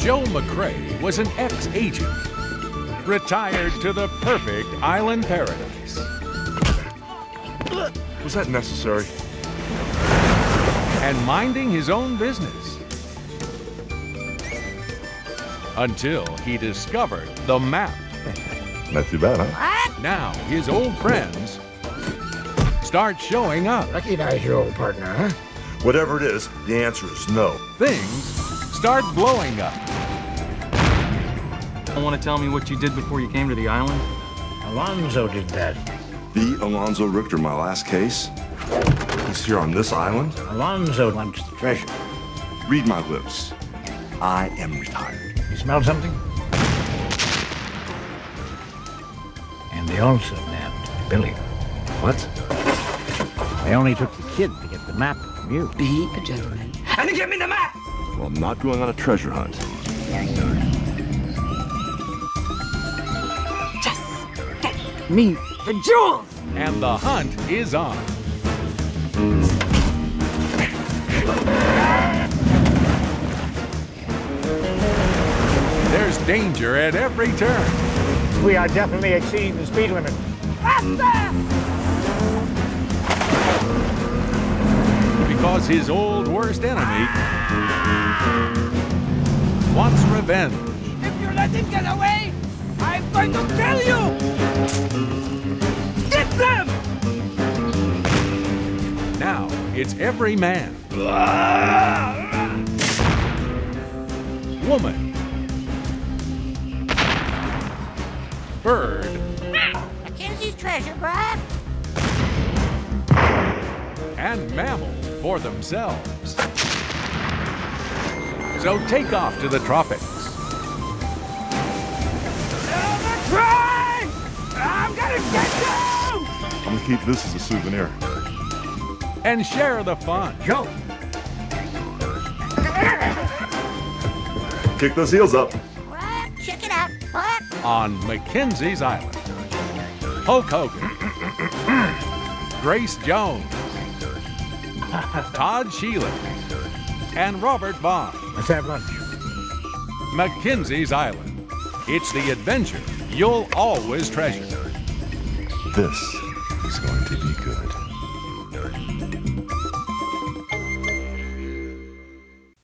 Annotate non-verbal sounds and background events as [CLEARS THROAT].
Joe McCrea was an ex-agent, retired to the perfect island paradise. Was that necessary? And minding his own business. Until he discovered the map. Not too bad, huh? Now his old friends start showing up. Recognize your old partner, huh? Whatever it is, the answer is no. Things start blowing up. Don't want to tell me what you did before you came to the island? Alonzo did that. The Alonzo Richter, my last case. He's here on this island. Alonzo wants the treasure. Read my lips. I am retired. You smell something? And they also nabbed Billy. What? They only took the kid to get the map from you. Be a gentleman. And give me the map! Well, I'm not going on a treasure hunt. Just get me the jewels! And the hunt is on. There's danger at every turn. We are definitely exceeding the speed limit. Because his old worst enemy wants revenge. If you let him get away, I'm going to kill you! Get them! Now it's every man, woman, bird, McCinsey's treasure, Brad. And mammal for themselves. So take off to the tropics Try! I'm gonna get you! I'm gonna keep this as a souvenir. and share the fun. Joe, Kick those heels up. What? Check it out. What? on McCinsey's Island. Hulk Hogan, [CLEARS THROAT] Grace Jones, [LAUGHS] Todd Sheelan, and Robert Vaughn. let's have lunch. McCinsey's Island. It's the adventure you'll always treasure. This is going to be good.